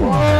Whoa!